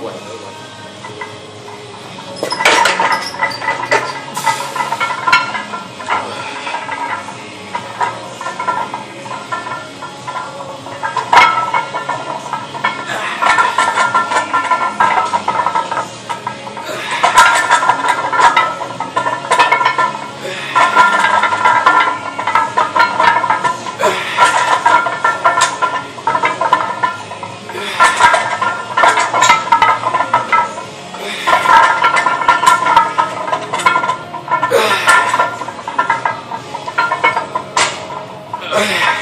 away. Yeah.